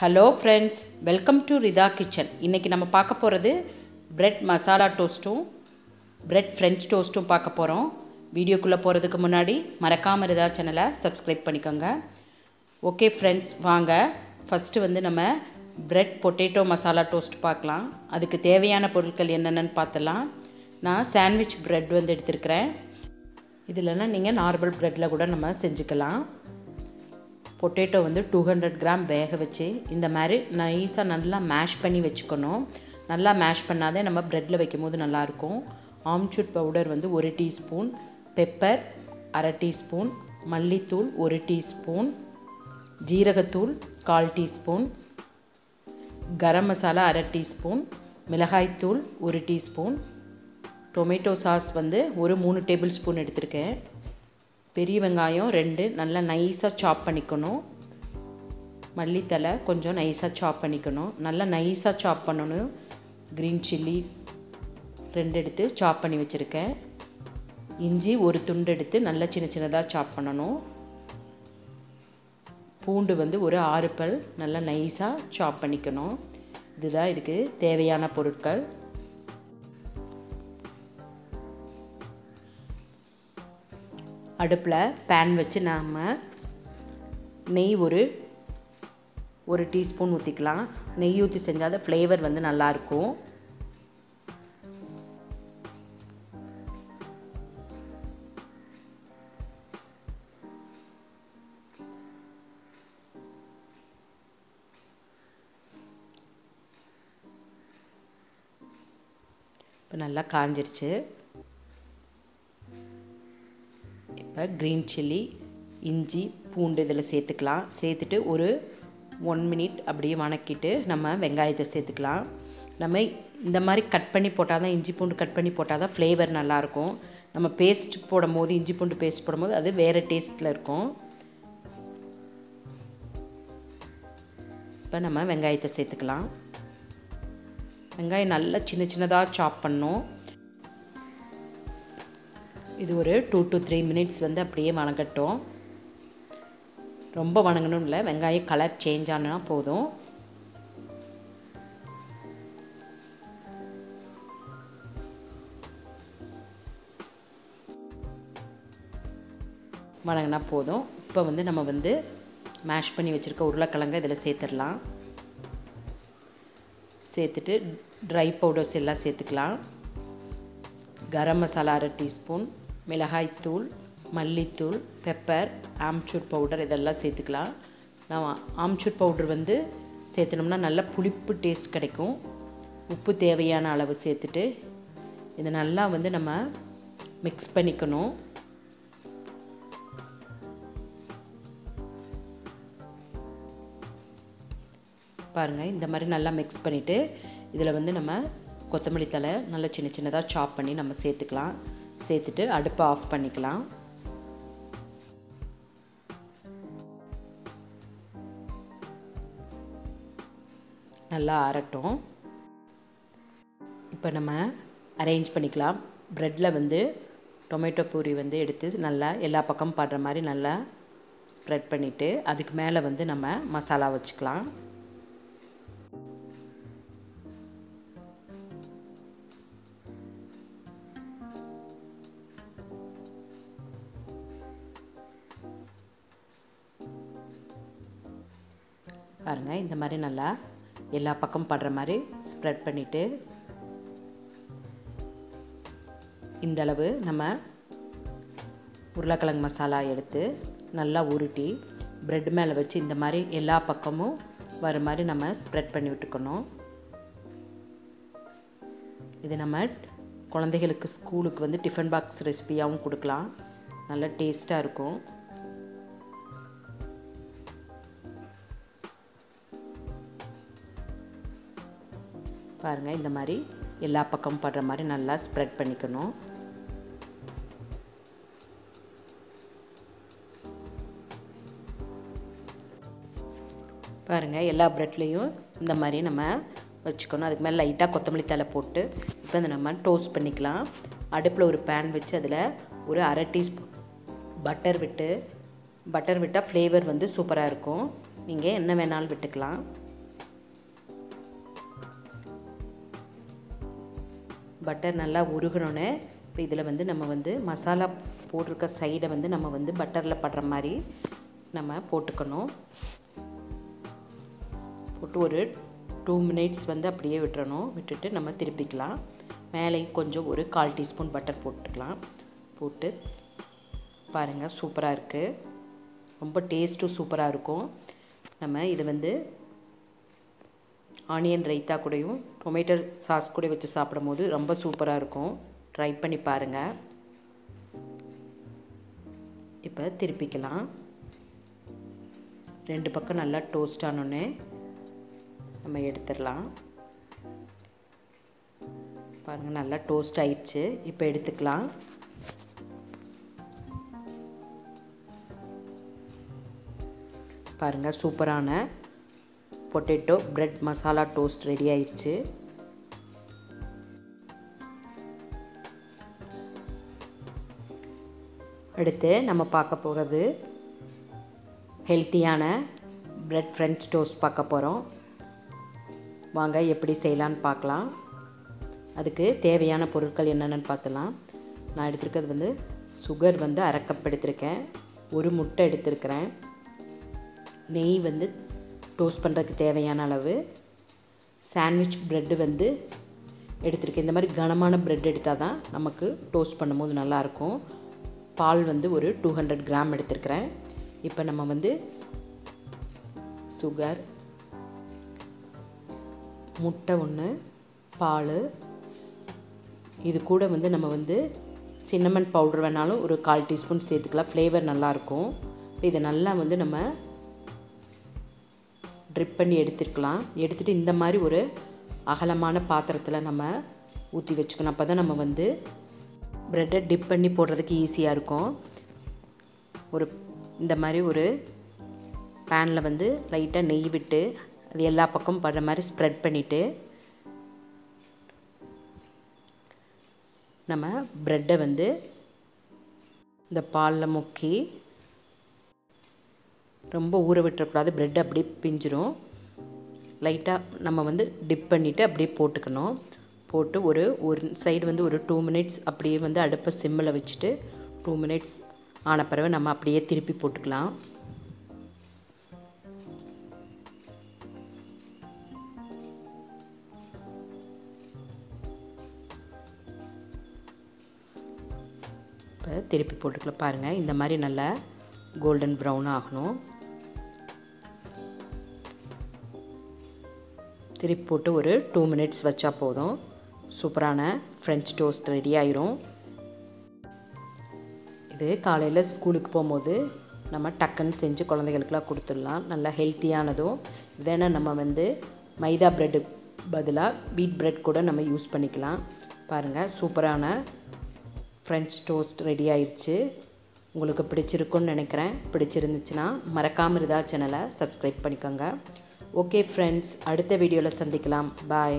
Hello friends welcome to Ritha kitchen இன்றைக்கி நம்ம பார்க்க போகிறது ப்ரெட் மசாலா டோஸ்ட்டும் ப்ரெட் ஃப்ரெஞ்ச் டோஸ்ட்டும் பார்க்க போகிறோம் வீடியோக்குள்ளே போகிறதுக்கு முன்னாடி மறக்காமல் ரிதா சேனலை சப்ஸ்கிரைப் பண்ணிக்கோங்க. ஓகே ஃப்ரெண்ட்ஸ் வாங்க. ஃபஸ்ட்டு வந்து நம்ம ப்ரெட் பொட்டேட்டோ மசாலா டோஸ்ட் பார்க்கலாம். அதுக்கு தேவையான பொருட்கள் என்னென்னு பார்த்தலாம் நான் சாண்ட்விச் ப்ரெட் வந்து எடுத்திருக்கிறேன். இதில்னா நீங்கள் நார்மல் ப்ரெட்டில் கூட நம்ம செஞ்சுக்கலாம். பொட்டேட்டோ வந்து டூ ஹண்ட்ரட் கிராம் வேக வச்சு இந்த மாதிரி நைஸாக நல்லா மேஷ் பண்ணி வச்சுக்கணும். நல்லா மேஷ் பண்ணாதே நம்ம ப்ரெட்டில் வைக்கும் போது நல்லாயிருக்கும். ஆம்ச்சூர் பவுடர் வந்து ஒரு டீஸ்பூன் பெப்பர் அரை டீஸ்பூன் மல்லித்தூள் ஒரு டீஸ்பூன் ஜீரகத்தூள் கால் டீஸ்பூன் கரம் மசாலா அரை டீஸ்பூன் மிளகாய்த்தூள் ஒரு டீஸ்பூன் டொமேட்டோ சாஸ் வந்து ஒரு மூணு டேபிள் ஸ்பூன் எடுத்திருக்கேன். பெரிய வெங்காயம் ரெண்டு நல்லா நைஸாக சாப் பண்ணிக்கணும். மல்லித்தலை கொஞ்சம் நைஸாக சாப் பண்ணிக்கணும். நல்லா நைஸாக சாப் பண்ணணும். க்ரீன் சில்லி ரெண்டு எடுத்து சாப் பண்ணி வச்சுருக்கேன். இஞ்சி ஒரு துண்டு எடுத்து நல்லா சின்ன சின்னதாக சாப் பண்ணணும். பூண்டு வந்து ஒரு ஆறு பல் நல்லா நைஸாக சாப் பண்ணிக்கணும். இதுதான் இதுக்கு தேவையான பொருட்கள். அடுப்பில் பேன் வச்சு நாம் நெய் ஒரு ஒரு டீஸ்பூன் ஊற்றிக்கலாம் நெய் ஊற்றி செஞ்சால் அந்த ஃப்ளேவர் வந்து நல்லாயிருக்கும் இப்போ நல்லா காஞ்சிருச்சு. இப்போ க்ரீன் சில்லி இஞ்சி பூண்டு இதில் சேர்த்துக்கலாம். சேர்த்துட்டு ஒரு ஒன் மினிட் அப்படியே வணக்கிட்டு நம்ம வெங்காயத்தை சேர்த்துக்கலாம். நம்ம இந்த மாதிரி கட் பண்ணி போட்டால் தான் இஞ்சி பூண்டு கட் பண்ணி போட்டால் தான் ஃப்ளேவர் நல்லாயிருக்கும். நம்ம பேஸ்ட் போடும் போது இஞ்சி பூண்டு பேஸ்ட் போடும்போது அது வேறு டேஸ்ட்டில் இருக்கும். இப்போ நம்ம வெங்காயத்தை சேர்த்துக்கலாம். வெங்காயம் நல்லா சின்ன சின்னதாக சாப் பண்ணோம் இது ஒரு டூ டு த்ரீ மினிட்ஸ் வந்து அப்படியே வணங்கட்டும். ரொம்ப வணங்கணும் இல்லை வெங்காயம் கலர் சேஞ்ச் ஆனால் போதும். வணங்கினா போதும். இப்போ வந்து நம்ம வந்து மேஷ் பண்ணி வச்சுருக்க உருளைக்கிழங்கு இதில் சேர்த்துடலாம். சேர்த்துட்டு ட்ரை பவுடர்ஸ் எல்லாம் சேர்த்துக்கலாம். கரம் மசாலா அரை டீஸ்பூன் மிளகாய்த்தூள் மல்லித்தூள் பெப்பர் ஆம்ச்சூர் பவுடர் இதெல்லாம் சேர்த்துக்கலாம். நான் ஆம்ச்சூர் பவுடர் வந்து சேர்த்துனோம்னா நல்ல புளிப்பு டேஸ்ட் கிடைக்கும். உப்பு தேவையான அளவு சேர்த்துட்டு இதை நல்லா வந்து நம்ம மிக்ஸ் பண்ணிக்கணும். பாருங்கள் இந்த மாதிரி நல்லா மிக்ஸ் பண்ணிவிட்டு இதில் வந்து நம்ம கொத்தமல்லி தலை நல்லா சின்ன சின்னதாக சாப் பண்ணி நம்ம சேர்த்துக்கலாம். சேர்த்துட்டு அடுப்பை ஆஃப் பண்ணிக்கலாம். நல்லா ஆறட்டும். இப்போ நம்ம அரேஞ்ச் பண்ணிக்கலாம். ப்ரெட்டில் வந்து டொமேட்டோ பூரி வந்து எடுத்து நல்லா எல்லா பக்கமும் படுற மாதிரி நல்லா ஸ்ப்ரெட் பண்ணிவிட்டு அதுக்கு மேலே வந்து நம்ம மசாலா வச்சுக்கலாம். பாருங்கள் இந்த மாதிரி நல்லா எல்லா பக்கம் படுற மாதிரி ஸ்ப்ரெட் பண்ணிவிட்டு இந்தளவு நம்ம உருளைக்கிழங்கு மசாலா எடுத்து நல்லா உருட்டி ப்ரெட் மேலே வச்சு இந்த மாதிரி எல்லா பக்கமும் வர மாதிரி நம்ம ஸ்ப்ரெட் பண்ணி விட்டுக்கணும். இது நம்ம குழந்தைகளுக்கு ஸ்கூலுக்கு வந்து டிஃபன் பாக்ஸ் ரெசிபியாகவும் கொடுக்கலாம். நல்லா டேஸ்ட்டாக இருக்கும். பாருங்கள் இந்த மாதிரி எல்லா பக்கமும் படுற மாதிரி நல்லா ஸ்ப்ரெட் பண்ணிக்கணும். பாருங்கள் எல்லா ப்ரெட்லேயும் இந்த மாதிரி நம்ம வச்சுக்கணும். அதுக்கு மேலே லைட்டாக கொத்தமல்லி தலை போட்டு இப்போ இந்த நம்ம டோஸ்ட் பண்ணிக்கலாம். அடுப்பில் ஒரு பேன் வச்சு அதில் ஒரு அரை டீஸ்பூன் பட்டர் விட்டு பட்டர் விட்டால் ஃப்ளேவர் வந்து சூப்பராக இருக்கும். நீங்கள் என்ன வேணாலும் விட்டுக்கலாம். பட்டர் நல்லா உருகணுன்னு இப்போ இதில் வந்து நம்ம வந்து மசாலா போட்டிருக்க சைடை வந்து நம்ம வந்து பட்டரில் படுற மாதிரி நம்ம போட்டுக்கணும். போட்டு ஒரு டூ மினிட்ஸ் வந்து அப்படியே விட்டுறணும். விட்டுட்டு நம்ம திருப்பிக்கலாம். மேலேயும் கொஞ்சம் ஒரு கால் டீஸ்பூன் பட்டர் போட்டுக்கலாம். போட்டு பாருங்கள் சூப்பராக இருக்குது ரொம்ப டேஸ்ட்டும் சூப்பராக இருக்கும். நம்ம இது வந்து ஆனியன் ரைத்தா கூடயும் டொமேட்டோ சாஸ் கூட வச்சு சாப்பிடும்போது ரொம்ப சூப்பராக இருக்கும். ட்ரை பண்ணி பாருங்கள் இப்போ திருப்பிக்கலாம். ரெண்டு பக்கம் நல்லா டோஸ்ட் ஆனோடனே நம்ம எடுத்துடலாம். பாருங்கள் நல்லா டோஸ்ட் ஆயிடுச்சு. இப்போ எடுத்துக்கலாம். பாருங்கள் சூப்பரான potato bread masala toast ready ஆயிடுச்சு அடுத்து நம்ம பார்க்க போகிறது ஹெல்த்தியான பிரெட் ஃப்ரெஞ்ச் டோஸ்ட் பார்க்க போகிறோம் வாங்க எப்படி செய்யலான்னு பார்க்கலாம். அதுக்கு தேவையான பொருட்கள் என்னென்னு பார்த்துலாம். நான் எடுத்திருக்கிறது வந்து சுகர் வந்து அரை கப் எடுத்திருக்கேன் ஒரு முட்டை எடுத்திருக்கிறேன். நெய் வந்து டோஸ்ட் பண்ணுறதுக்கு தேவையான அளவு. சாண்ட்விச் ப்ரெட்டு வந்து எடுத்திருக்கேன். இந்த மாதிரி கனமான ப்ரெட் எடுத்தால் தான் நமக்கு டோஸ்ட் பண்ணும்போது நல்லாயிருக்கும். பால் வந்து ஒரு டூ ஹண்ட்ரட் கிராம் எடுத்திருக்கிறேன். இப்போ நம்ம வந்து சுகர் முட்டை ஒன்று பால். இது கூட வந்து நம்ம வந்து சின்னமன் பவுடர் வேணாலும் ஒரு கால் டீஸ்பூன் சேர்த்துக்கலாம். ஃப்ளேவர் நல்லாயிருக்கும். இதை நல்லா வந்து நம்ம ட்ரிப் பண்ணி எடுத்துருக்கலாம் எடுத்துகிட்டு இந்த மாதிரி ஒரு அகலமான பாத்திரத்தில் நம்ம ஊற்றி வச்சுக்கணும். அப்போ தான் நம்ம வந்து ப்ரெட்டை டிப் பண்ணி போடுறதுக்கு ஈஸியாக இருக்கும். ஒரு இந்த மாதிரி ஒரு பேனில் வந்து லைட்டாக நெய் விட்டு அது எல்லா பக்கமும் படுற மாதிரி ஸ்ப்ரெட் பண்ணிவிட்டு நம்ம ப்ரெட்டை வந்து இந்த பாலில் முக்கி ரொம்ப ஊற விட்டுறக்கூடாது. ப்ரெட் அப்படியே பிஞ்சிரும். லைட்டாக நம்ம வந்து டிப் பண்ணிவிட்டு அப்படியே போட்டுக்கணும். போட்டு ஒரு ஒரு சைடு வந்து ஒரு டூ மினிட்ஸ் அப்படியே வந்து அடுப்பை சிம்மில் வச்சுட்டு டூ மினிட்ஸ் ஆன பிறகு நம்ம அப்படியே திருப்பி போட்டுக்கலாம். இப்போ திருப்பி போட்டுக்கலாம். பாருங்கள் இந்த மாதிரி நல்லா கோல்டன் ப்ரௌன் ஆகணும். திருப்பி போட்டு ஒரு டூ மினிட்ஸ் வச்சா போதும். சூப்பரான ஃப்ரெஞ்ச் டோஸ்ட் ரெடி ஆயிரும். இது காலையில் ஸ்கூலுக்கு போகும்போது நம்ம டக்குன்னு செஞ்சு குழந்தைகளுக்கெலாம் கொடுத்துடலாம். நல்லா ஹெல்த்தியானதும் வேணால் நம்ம வந்து மைதா ப்ரெட்டு பதிலாக வீட் ப்ரெட் கூட நம்ம யூஸ் பண்ணிக்கலாம். பாருங்கள் சூப்பரான ஃப்ரெஞ்ச் டோஸ்ட் ரெடி ஆயிடுச்சு உங்களுக்கு பிடிச்சிருக்குன்னு நினைக்கிறேன். பிடிச்சிருந்துச்சுன்னா மறக்காமல் இருந்தா சேனலை சப்ஸ்கிரைப் பண்ணிக்கோங்க. ஓகே ஃப்ரெண்ட்ஸ் அடுத்த வீடியோவில் சந்திக்கலாம். பாய்